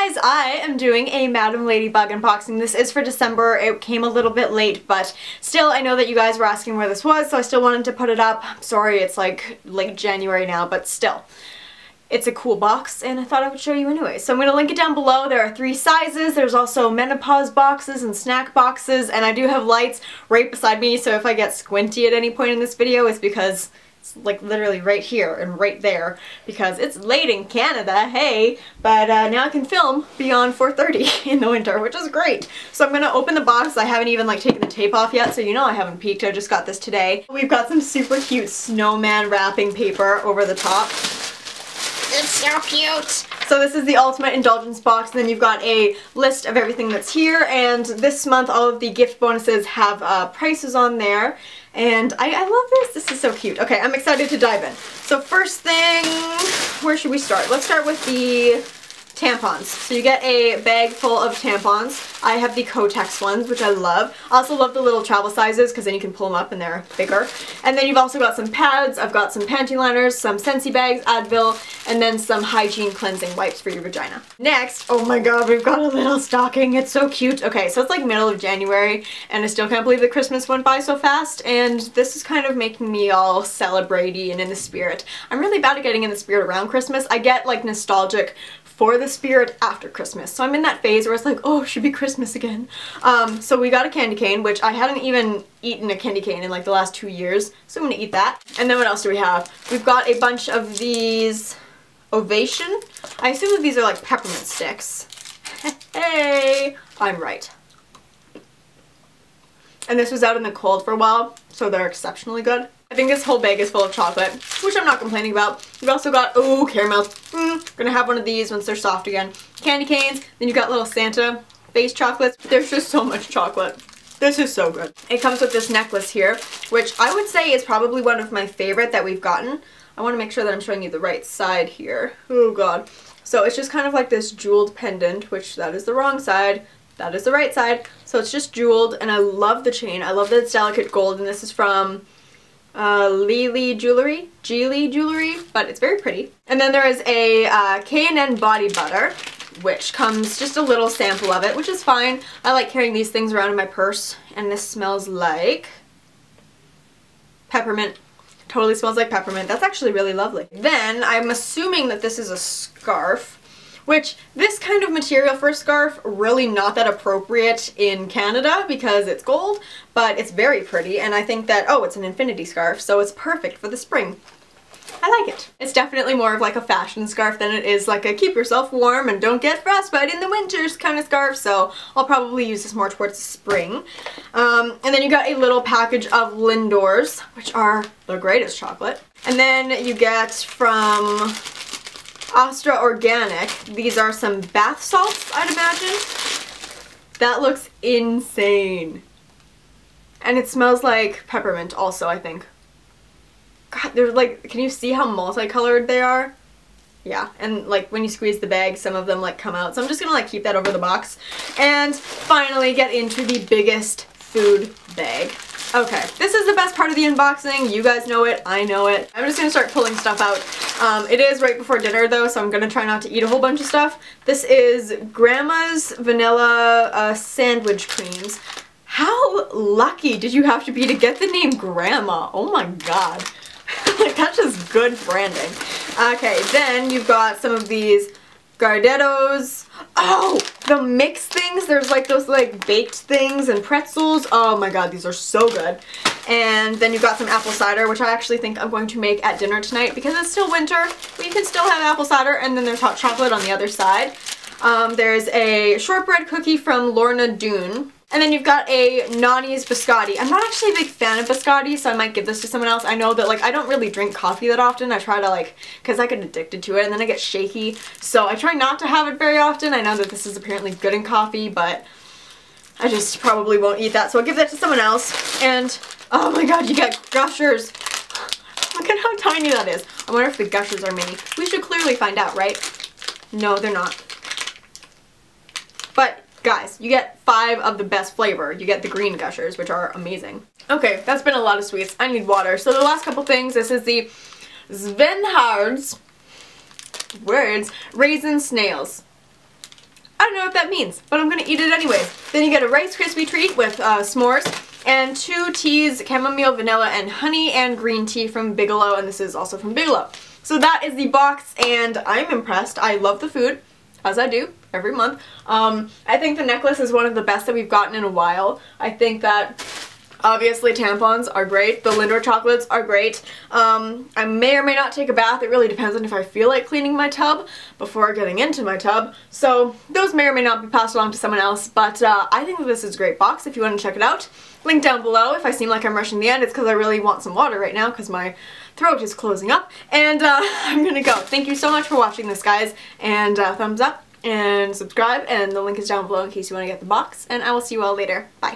guys, I am doing a Madame Ladybug unboxing. This is for December. It came a little bit late, but still I know that you guys were asking where this was, so I still wanted to put it up. Sorry it's like late January now, but still. It's a cool box and I thought I would show you anyway. So I'm going to link it down below. There are three sizes. There's also menopause boxes and snack boxes and I do have lights right beside me so if I get squinty at any point in this video it's because it's like literally right here and right there because it's late in Canada, hey! But uh, now I can film beyond 4.30 in the winter, which is great. So I'm gonna open the box. I haven't even like taken the tape off yet, so you know I haven't peeked. I just got this today. We've got some super cute snowman wrapping paper over the top. It's so cute! So this is the Ultimate Indulgence box, and then you've got a list of everything that's here, and this month all of the gift bonuses have uh, prices on there. And I, I love this. This is so cute. Okay, I'm excited to dive in. So first thing, where should we start? Let's start with the tampons. So you get a bag full of tampons. I have the Kotex ones, which I love. I also love the little travel sizes because then you can pull them up and they're bigger. And then you've also got some pads. I've got some panty liners, some Scentsy bags, Advil, and then some hygiene cleansing wipes for your vagina. Next, oh my god, we've got a little stocking. It's so cute. Okay, so it's like middle of January and I still can't believe that Christmas went by so fast and this is kind of making me all celebrate and in the spirit. I'm really bad at getting in the spirit around Christmas. I get like nostalgic for the spirit after Christmas. So I'm in that phase where it's like, oh, it should be Christmas again. Um, so we got a candy cane, which I hadn't even eaten a candy cane in like the last two years. So I'm gonna eat that. And then what else do we have? We've got a bunch of these Ovation. I assume that these are like peppermint sticks. hey, I'm right. And this was out in the cold for a while, so they're exceptionally good. I think this whole bag is full of chocolate, which I'm not complaining about. We've also got, oh, caramels. Mm, gonna have one of these once they're soft again. Candy canes, then you've got little Santa face chocolates. There's just so much chocolate. This is so good. It comes with this necklace here, which I would say is probably one of my favorite that we've gotten. I want to make sure that I'm showing you the right side here. Oh god. So it's just kind of like this jeweled pendant, which that is the wrong side. That is the right side. So it's just jeweled and I love the chain. I love that it's delicate gold and this is from uh, Jewelry, Geely Jewelry, but it's very pretty. And then there is a uh, K&N Body Butter, which comes just a little sample of it, which is fine. I like carrying these things around in my purse, and this smells like peppermint. Totally smells like peppermint. That's actually really lovely. Then, I'm assuming that this is a scarf, which this kind of material for a scarf really not that appropriate in Canada because it's gold, but it's very pretty and I think that, oh, it's an infinity scarf, so it's perfect for the spring. I like it. It's definitely more of like a fashion scarf than it is like a keep yourself warm and don't get frostbite in the winters kind of scarf, so I'll probably use this more towards spring. Um, and then you got a little package of Lindors, which are the greatest chocolate. And then you get from Astra Organic. These are some bath salts, I'd imagine. That looks insane. And it smells like peppermint also, I think. God, they're like, can you see how multicolored they are? Yeah, and like when you squeeze the bag, some of them like come out. So I'm just gonna like keep that over the box. And finally get into the biggest food bag. Okay, this is the best part of the unboxing. You guys know it, I know it. I'm just gonna start pulling stuff out. Um, it is right before dinner though, so I'm gonna try not to eat a whole bunch of stuff. This is Grandma's Vanilla uh, Sandwich Creams. How lucky did you have to be to get the name Grandma? Oh my god. like that's just good branding. Okay, then you've got some of these Gardettos. Oh, the mix things. There's like those like baked things and pretzels. Oh my god, these are so good. And then you've got some apple cider, which I actually think I'm going to make at dinner tonight because it's still winter. We can still have apple cider and then there's hot chocolate on the other side. Um, there's a shortbread cookie from Lorna Doone. And then you've got a Nonni's Biscotti. I'm not actually a big fan of biscotti, so I might give this to someone else. I know that like I don't really drink coffee that often. I try to like, because I get addicted to it and then I get shaky. So I try not to have it very often. I know that this is apparently good in coffee, but I just probably won't eat that. So I'll give that to someone else. And oh my god, you got gushers. Look at how tiny that is. I wonder if the gushers are mini. We should clearly find out, right? No, they're not. But Guys, you get five of the best flavor. You get the green gushers, which are amazing. Okay, that's been a lot of sweets. I need water. So the last couple things, this is the Svenhards words raisin snails. I don't know what that means, but I'm gonna eat it anyways. Then you get a Rice Krispie treat with uh, s'mores and two teas, chamomile, vanilla, and honey, and green tea from Bigelow, and this is also from Bigelow. So that is the box, and I'm impressed. I love the food, as I do every month. Um, I think the necklace is one of the best that we've gotten in a while. I think that Obviously tampons are great. The Lindor chocolates are great. Um, I may or may not take a bath. It really depends on if I feel like cleaning my tub before getting into my tub. So those may or may not be passed along to someone else. But uh, I think that this is a great box if you want to check it out. Link down below. If I seem like I'm rushing the end, it's because I really want some water right now because my throat is closing up. And uh, I'm gonna go. Thank you so much for watching this, guys. And uh, thumbs up and subscribe. And the link is down below in case you want to get the box. And I will see you all later. Bye.